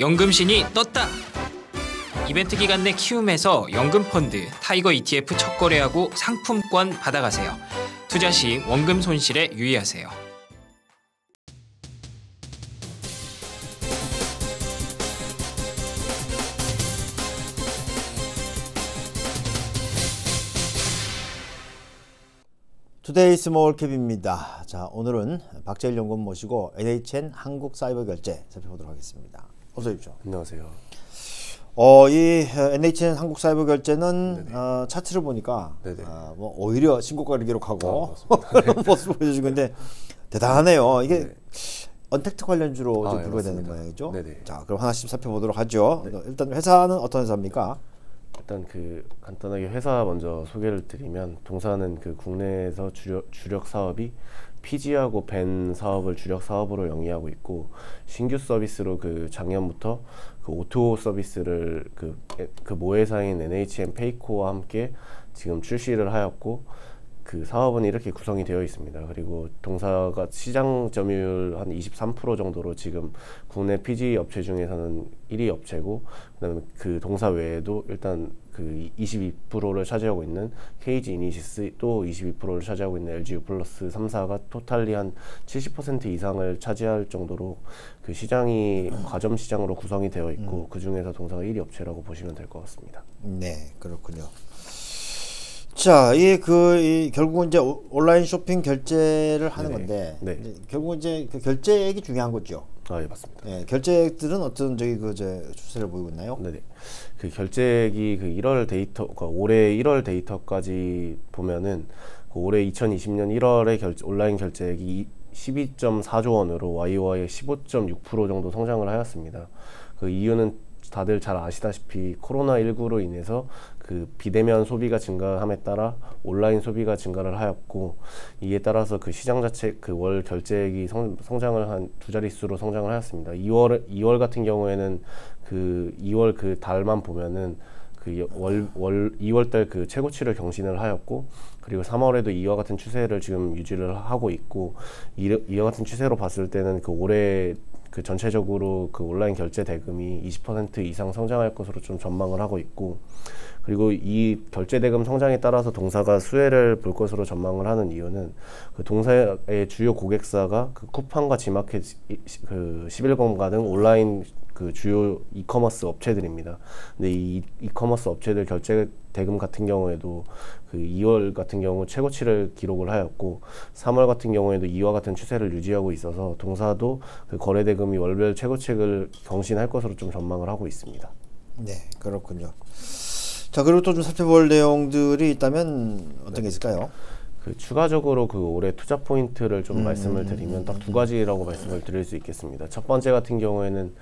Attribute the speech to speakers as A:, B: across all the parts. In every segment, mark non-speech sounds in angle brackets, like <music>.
A: 연금신이 떴다. 이벤트 기간 내 키움에서 연금 펀드 TIGER ETF 첫 거래하고 상품권 받아가세요. 투자 시 원금 손실에 유의하세요.
B: Today Small Cap입니다. 자, 오늘은 박재일 연구원 모시고 NHN 한국 사이버 결제 살펴보도록 하겠습니다. 어서 오십시오.
C: 안녕하세요.
B: 어, 이 NHN 한국 사이버 결제는 어, 차트를 보니까. 어, 뭐 오히려 신고가를 기록하고
C: 아,
B: 그런 모습을 보여주고 있는데 대단하네요. 이게
C: 네.
B: 언택트 관련주로
C: 아,
B: 좀
C: 예,
B: 분류되는
C: 맞습니다.
B: 모양이죠.
C: 네네.
B: 자, 그럼 하나씩 살펴보도록 하죠. 일단 회사는 어떤 회사입니까?
C: 일단 그 간단하게 회사 먼저 소개를 드리면 동사는 그 국내에서 주력, 주력 사업이 PG하고 VAN 사업을 주력 사업으로 영위하고 있고 신규 서비스로 그 작년부터 그 O2O 서비스를 그, 그 모회사인 NHN 페이코와 함께 지금 출시를 하였고 그 사업은 이렇게 구성이 되어 있습니다. 그리고 동사가 시장 점유율 한 23% 정도로 지금 국내 PG 업체 중에서는 1위 업체고 그다음에 그 동사 외에도 일단 그 22%를 차지하고 있는 KG 이니시스 또 22%를 차지하고 있는 LG U플러스 3사가 totally 한 70% 이상을 차지할 정도로 그 시장이 과점 시장으로 구성이 되어 있고 그 중에서 동사가 1위 업체라고 보시면 될 것 같습니다.
B: 네, 그렇군요. 자, 이 그 이, 결국은 이제 오- 온라인 쇼핑 결제를 하는
C: 네네.
B: 건데
C: 네.
B: 이제 결국은 이제 그 결제액이 중요한 거죠.
C: 아, 예, 맞습니다.
B: 예, 결제액들은 어떤 저기 그저 추세를 보이고 있나요?
C: 네네. 그 결제액이 그 1월 데이터, 그러니까 올해 1월 데이터까지 보면은 그 올해 2020년 1월에 결, 온라인 결제액이 12.4조 원으로 YOY 15.6% 정도 성장을 하였습니다. 그 이유는 다들 잘 아시다시피 코로나19로 인해서 그 비대면 소비가 증가함에 따라 온라인 소비가 증가를 하였고 이에 따라서 그 시장 자체 그 월 결제액이 성, 성장을 한 두 자릿수로 성장을 하였습니다. 2월 2월 같은 경우에는 그 2월 그 달만 보면은 그월 월 2월 달 그 최고치를 경신을 하였고 그리고 3월에도 이와 같은 추세를 지금 유지를 하고 있고 이, 이와 같은 추세로 봤을 때는 그 올해 그 전체적으로 그 온라인 결제 대금이 20% 이상 성장할 것으로 좀 전망을 하고 있고 그리고 이 결제 대금 성장에 따라서 동사가 수혜를 볼 것으로 전망을 하는 이유는 그 동사의 주요 고객사가 그 쿠팡과 지마켓 그 11번가 등 온라인 그 주요 이커머스 업체들입니다. 근데 이 이커머스 업체들 결제 대금 같은 경우에도 그 2월 같은 경우 최고치를 기록을 하였고 3월 같은 경우에도 이와 같은 추세를 유지하고 있어서 동사도 그 거래 대금이 월별 최고치를 경신할 것으로 좀 전망을 하고 있습니다.
B: 네, 그렇군요. 자, 그리고 또 좀 살펴볼 내용들이 있다면 어떤 게 있을까요?
C: 그 추가적으로 그 올해 투자 포인트를 좀 말씀을 드리면 딱 두 가지라고 말씀을 드릴 수 있겠습니다. 첫 번째 같은 경우에는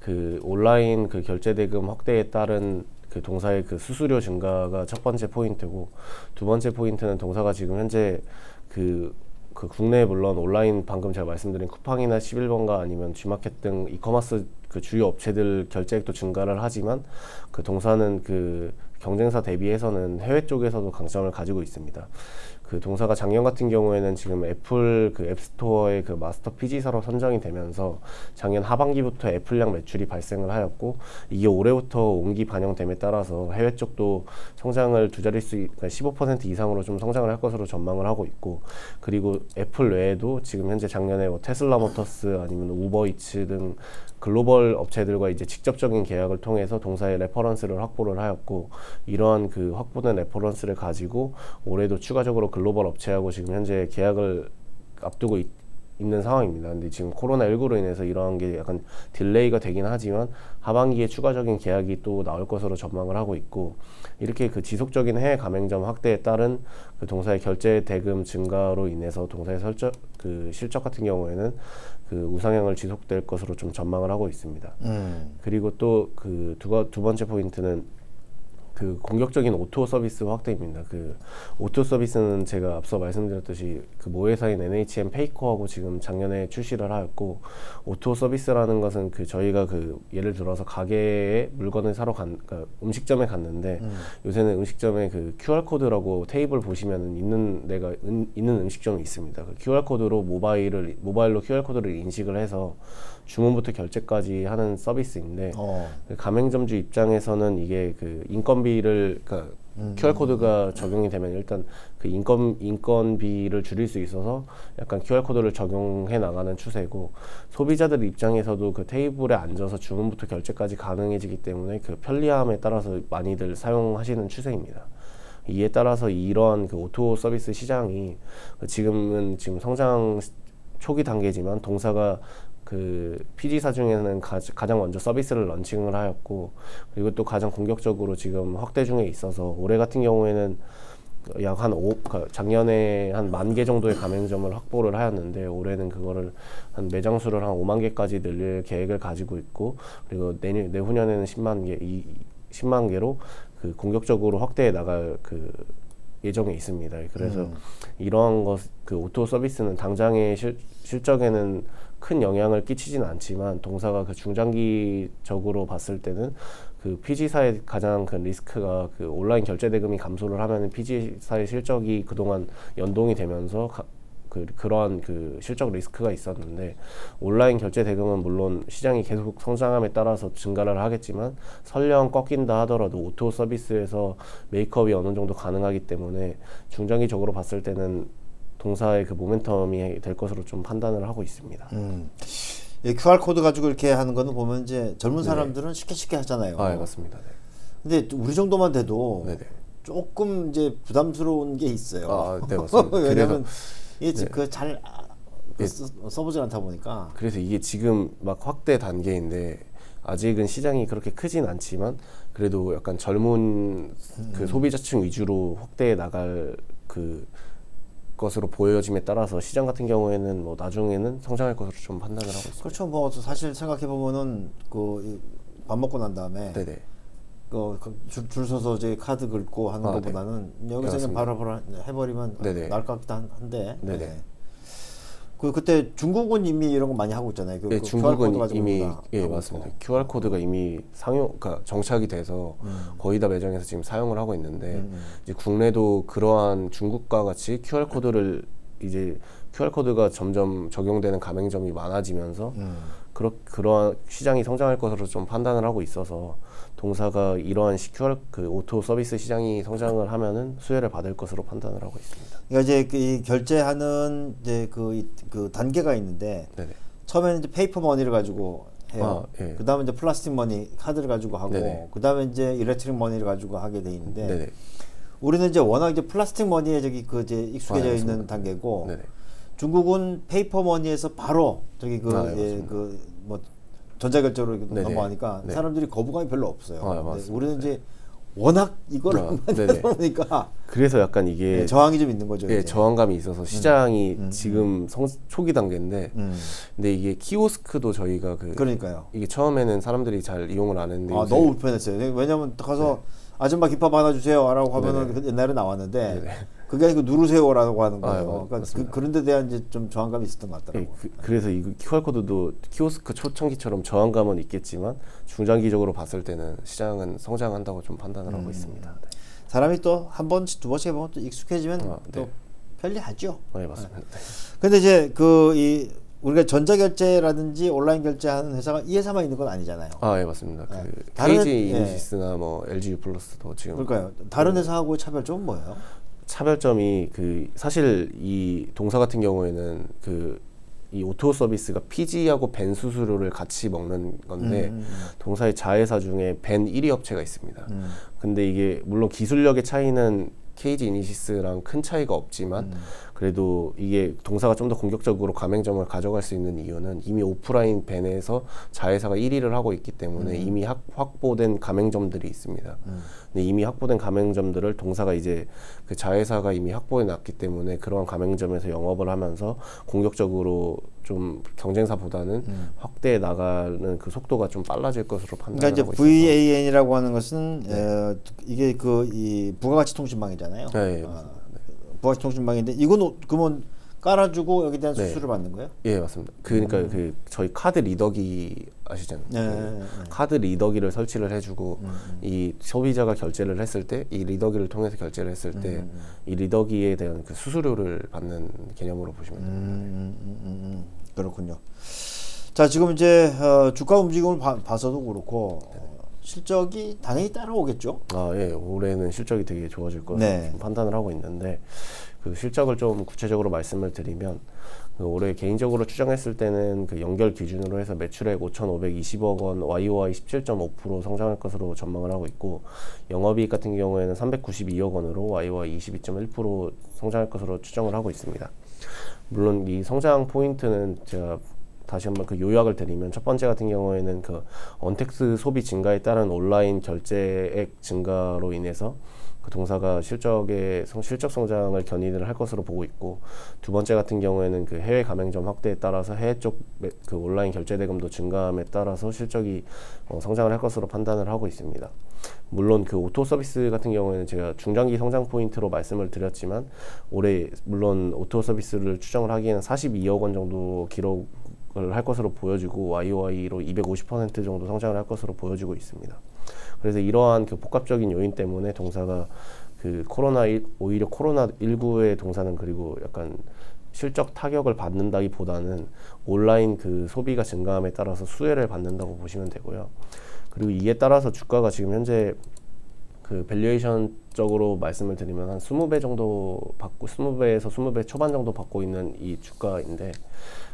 C: 그 온라인 그 결제 대금 확대에 따른 그 동사의 그 수수료 증가가 첫 번째 포인트고 두 번째 포인트는 동사가 지금 현재 그 그 국내에 물론 온라인 방금 제가 말씀드린 쿠팡이나 11번가 아니면 G마켓 등 이커머스 그 주요 업체들 결제액도 증가를 하지만 그 동사는 그 경쟁사 대비해서는 해외 쪽에서도 강점을 가지고 있습니다. 그 동사가 작년 같은 경우에는 지금 애플 그 App Store의 그 마스터 PG사로 선정이 되면서 작년 하반기부터 애플향 매출이 발생을 하였고 이게 올해부터 온기 반영됨에 따라서 해외 쪽도 성장을 두 자릿수 그러니까 15% 이상으로 좀 성장을 할 것으로 전망을 하고 있고 그리고 애플 외에도 지금 현재 작년에 뭐 테슬라 모터스 아니면 우버이츠 등 글로벌 업체들과 이제 직접적인 계약을 통해서 동사의 reference를 확보를 하였고 이러한 그 확보된 reference를 가지고 올해도 추가적으로 글로벌 업체하고 지금 현재 계약을 앞두고 있, 있는 상황입니다. 근데 지금 코로나19로 인해서 이러한 게 약간 delay가 되긴 하지만 하반기에 추가적인 계약이 또 나올 것으로 전망을 하고 있고 이렇게 그 지속적인 해외 가맹점 확대에 따른 그 동사의 결제 대금 증가로 인해서 동사의 설적 그 실적 같은 경우에는 그 우상향을 지속될 것으로 좀 전망을 하고 있습니다.
B: 음.
C: 그리고 또 그두두 번째 포인트는 그 공격적인 O2O 서비스 확대입니다. 그 O2O 서비스는 제가 앞서 말씀드렸듯이 그 모회사인 NHN 페이코하고 지금 작년에 출시를 하였고 O2O 서비스라는 것은 그 저희가 그 예를 들어서 가게에 물건을 사러 간 그러니까 음식점에 갔는데
B: 음.
C: 요새는 음식점에 그 QR 코드라고 테이블 보시면은 있는 데가 은, 있는 음식점이 있습니다. 그 QR 코드로 모바일을 모바일로 QR 코드를 인식을 해서 주문부터 결제까지 하는 서비스인데
B: 어.
C: 그 가맹점주 입장에서는 이게 그 인건비 를 그러니까 QR 코드가 적용이 되면 일단 그 인건 인건비를 줄일 수 있어서 약간 QR 코드를 적용해 나가는 추세고 소비자들 입장에서도 그 테이블에 앉아서 주문부터 결제까지 가능해지기 때문에 그 편리함에 따라서 많이들 사용하시는 추세입니다. 이에 따라서 이러한 그 O2O 서비스 시장이 지금은 지금 성장 초기 단계지만 동사가 그 PG사 중에는 가, 가장 먼저 서비스를 런칭을 하였고 그리고 또 가장 공격적으로 지금 확대 중에 있어서 올해 같은 경우에는 약 한 오, 그러니까 작년에 한 만 개 정도의 가맹점을 확보를 하였는데 올해는 그거를 한 매장 수를 한 5만 개까지 늘릴 계획을 가지고 있고 그리고 내년 내후년에는 10만 개, 이 10만 개로 그 공격적으로 확대해 나갈 그 예정에 있습니다. 그래서 이러한 것, 그 O2O 서비스는 당장의 실, 실적에는 큰 영향을 끼치진 않지만 동사가 그 중장기적으로 봤을 때는 그 PG사의 가장 큰 리스크가 그 온라인 결제 대금이 감소를 하면은 PG사의 실적이 그동안 연동이 되면서 가, 그 그러한 그 실적 리스크가 있었는데 온라인 결제 대금은 물론 시장이 계속 성장함에 따라서 증가를 하겠지만 설령 꺾인다 하더라도 O2O 서비스에서 make up이 어느 정도 가능하기 때문에 중장기적으로 봤을 때는 동사의 그 모멘텀이 될 것으로 좀 판단을 하고 있습니다.
B: 음. 이 QR 코드 가지고 이렇게 하는 거는 보면 이제 젊은 사람들은 쉽게 쉽게 하잖아요.
C: 아, 예, 맞습니다. 네.
B: 근데 우리 정도만 돼도
C: 네네.
B: 조금 이제 부담스러운 게 있어요.
C: 아, 네, <laughs> 맞습니다.
B: 왜냐면 이게
C: 네.
B: 그잘
C: 예.
B: 써보질 않다 보니까
C: 그래서 이게 지금 막 확대 단계인데 아직은 시장이 그렇게 크진 않지만 그래도 약간 젊은 그 소비자층 위주로 확대해 나갈 그 것으로 보여짐에 따라서 시장 같은 경우에는 뭐 나중에는 성장할 것으로 좀 판단을 하고 있습니다.
B: 그렇죠. 뭐 사실 생각해 보면은 그 밥 먹고 난 다음에
C: 네네.
B: 그, 그 줄, 줄 서서 이제 카드 긁고 하는
C: 아, 네.
B: 것보다는 여기서 그냥. 바로바로 해버리면
C: 네네.
B: 나을 것 같기도 한- 한데.
C: 네네.
B: 네. 그 그때 중국은 이미 이런 거 많이 하고 있잖아요. 그,
C: 예,
B: 그
C: 중국은 이미 예 맞습니다. QR 코드가 이미 상용, 그러니까 정착이 돼서
B: 음.
C: 거의 다 매장에서 지금 사용을 하고 있는데 이제 국내도 그러한 중국과 같이 QR 코드를 이제 QR 코드가 점점 적용되는 가맹점이 많아지면서
B: 음.
C: 그러, 그러한 시장이 성장할 것으로 좀 판단을 하고 있어서 동사가 이러한 시- QR 그 O2O 서비스 시장이 성장을 하면은 수혜를 받을 것으로 판단을 하고 있습니다.
B: 그러니까 이제 그이 결제하는 이제 그, 이- 그 단계가 있는데
C: 네네.
B: 처음에는 이제 paper money를 가지고 해요.
C: 아, 예.
B: 그다음에 이제 plastic money 카드를 가지고 하고
C: 네네.
B: 그다음에 이제 electric money를 가지고 하게 돼 있는데
C: 네네.
B: 우리는 이제 워낙 이제 plastic money에 저기 그 이제 익숙해져
C: 아,
B: 있는
C: 맞습니다.
B: 단계고. 중국은 paper money에서 바로 저기 그
C: 아, 예.
B: 그뭐 전자결제로
C: 네네.
B: 넘어가니까
C: 네.
B: 사람들이 거부감이 별로 없어요.
C: 아.
B: 우리는 이제 워낙 이거를
C: 아,
B: 많이
C: 네네.
B: 하다 보니까
C: 그래서 약간 이게
B: 예, 저항이 좀 있는 거죠.
C: 예,
B: 이제.
C: 저항감이 있어서 시장이 지금 성, 초기 단계인데
B: 음.
C: 근데 이게 키오스크도 저희가 그
B: 그러니까요.
C: 이게 처음에는 사람들이 잘 이용을 안 했는데
B: 아 너무 불편했어요. 왜냐면 가서 아줌마 김밥 하나 주세요라고 하면은
C: 네네.
B: 그 옛날에 나왔는데
C: 네네.
B: 그게 아니고 누르세요라고 하는
C: 아,
B: 거예요.
C: 예,
B: 그러니까 그,
C: 맞습니다.
B: 그 런 데 대한 이제 좀 저항감이 있었던 것
C: 예,
B: 같더라고요.
C: 그, 그래서 이 QR 코드도 키오스크 초창기처럼 저항감은 있겠지만 중장기적으로 봤을 때는 시장은 성장한다고 좀 판단을
B: 음.
C: 하고 있습니다. 네.
B: 사람이 또 한 번씩 두 번씩 해보면 또 익숙해지면
C: 아,
B: 또
C: 네.
B: 편리하죠.
C: 네, 맞습니다. 네.
B: 근데 이제 그 이 우리가 전자결제라든지 온라인 결제하는 회사가 이 회사만 있는 건 아니잖아요.
C: 아, 예, 맞습니다.
B: 네.
C: 그
B: 다른-
C: KG
B: 예.
C: 이니시스나 뭐 LG U 플러스도 지금
B: 그러니까요. 다른 회사하고의 차별점은 뭐예요?
C: 차별점이 그 사실 이 동사 같은 경우에는 그 이 O2O 서비스가 PG하고 VAN 수수료를 같이 먹는 건데
B: 음,
C: 동사의 자회사 중에 VAN 1위 업체가 있습니다.
B: 음.
C: 근데 이게 물론 기술력의 차이는 KG 이니시스랑 큰 차이가 없지만 그래도 이게 동사가 좀 더 공격적으로 가맹점을 가져갈 수 있는 이유는 이미 오프라인 밴에서 자회사가 1위를 하고 있기 때문에 이미 확, 확보된 가맹점들이 있습니다. 근데 이미 확보된 가맹점들을 동사가 이제 그 자회사가 이미 확보해 놨기 때문에 그러한 가맹점에서 영업을 하면서 공격적으로 좀 경쟁사보다는 확대해 나가는 그 속도가 좀 빨라질 것으로
B: 그러니까
C: 판단을
B: 이제
C: 하고 있습니다.
B: VAN이라고 하는 것은 에, 이게 그 이 부가가치 통신망이잖아요.
C: 네,
B: 어,
C: 맞습니다.
B: 부가가치 통신망인데 이건 어- 그러면 깔아주고 여기 대한
C: 네.
B: 수수료를 받는 거예요?
C: 예 맞습니다. 그러니까 그 저희 카드 리더기 아시잖아요.
B: 네,
C: 그
B: 네, 네.
C: 카드 리더기를 설치를 해주고 이 소비자가 결제를 했을 때 이 리더기를 통해서 결제를 했을 때이 리더기에 대한 그 수수료를 받는 개념으로 보시면 됩니다.
B: 음, 음, 음, 음. 그렇군요. 자 지금 이제 어, 주가 움직임을 봐, 봐서도 그렇고 어, 실적이 당연히 따라오겠죠.
C: 아, 예. 올해는 실적이 되게 좋아질 것으로
B: 네.
C: 좀 판단을 하고 있는데 그 실적을 좀 구체적으로 말씀을 드리면 그 올해 개인적으로 추정했을 때는 그 연결 기준으로 해서 매출액 5,520억 원, YOY 17.5% 성장할 것으로 전망을 하고 있고 영업이익 같은 경우에는 392억 원으로 YOY 22.1% 성장할 것으로 추정을 하고 있습니다. 물론 이 성장 포인트는 제가 다시 한번 그 요약을 드리면 첫 번째 같은 경우에는 그 언택트 소비 증가에 따른 온라인 결제액 증가로 인해서 그 동사가 실적의 성, 실적 성장을 견인을 할 것으로 보고 있고 두 번째 같은 경우에는 그 해외 가맹점 확대에 따라서 해외 쪽 그 온라인 결제 대금도 증가함에 따라서 실적이 어, 성장을 할 것으로 판단을 하고 있습니다. 물론 그 O2O 서비스 같은 경우에는 제가 중장기 성장 포인트로 말씀을 드렸지만 올해 물론 O2O 서비스를 추정을 하기에는 42억 원 정도 기록을 할 것으로 보여지고 YOY로 250% 정도 성장을 할 것으로 보여지고 있습니다. 그래서 이러한 그 복합적인 요인 때문에 동사가 그 코로나 일- 오히려 코로나 19의 동사는 그리고 약간 실적 타격을 받는다기보다는 온라인 그 소비가 증가함에 따라서 수혜를 받는다고 보시면 되고요. 그리고 이에 따라서 주가가 지금 현재 그 valuation적으로 말씀을 드리면 한 20배 정도 받고 20배에서 20배 초반 정도 받고 있는 이 주가인데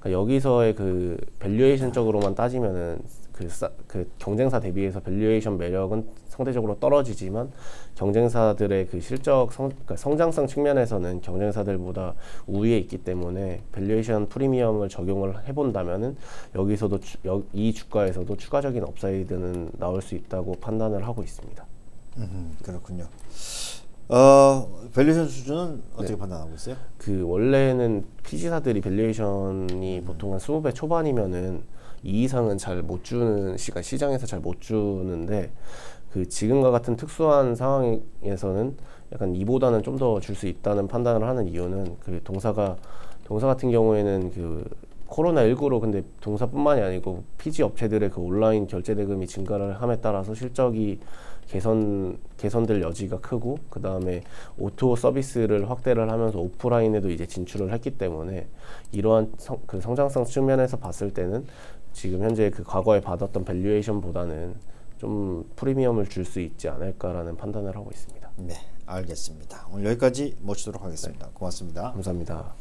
C: 그러니까 여기서의 그 valuation적으로만 따지면은 그, 싸, 그 경쟁사 대비해서 valuation 매력은 상대적으로 떨어지지만 경쟁사들의 그 실적 성, 그러니까 성장성 측면에서는 경쟁사들보다 우위에 있기 때문에 valuation 프리미엄을 적용을 해본다면은 여기서도 추, 여, 이 주가에서도 추가적인 upside는 나올 수 있다고 판단을 하고 있습니다.
B: 음, 그렇군요. 어, valuation 수준은 어떻게 판단하고 있어요?
C: 그 원래는 PG사들이 valuation이 보통 한 20배 초반이면은 이 이상은 잘 못 주는 시간 시장에서 잘 못 주는데 그 지금과 같은 특수한 상황에서는 약간 이보다는 좀 더 줄 수 있다는 판단을 하는 이유는 그 동사가 동사 같은 경우에는 그 코로나 19로 근데 동사뿐만이 아니고 PG 업체들의 그 온라인 결제 대금이 증가를 함에 따라서 실적이 개선 개선될 여지가 크고 그 다음에 오더 서비스를 확대를 하면서 오프라인에도 이제 진출을 했기 때문에 이러한 성, 그 성장성 측면에서 봤을 때는 지금 현재 그 과거에 받았던 valuation보다는 좀 프리미엄을 줄 수 있지 않을까라는 판단을 하고 있습니다.
B: 네, 알겠습니다. 오늘 여기까지 모시도록 하겠습니다. 고맙습니다.
C: 감사합니다.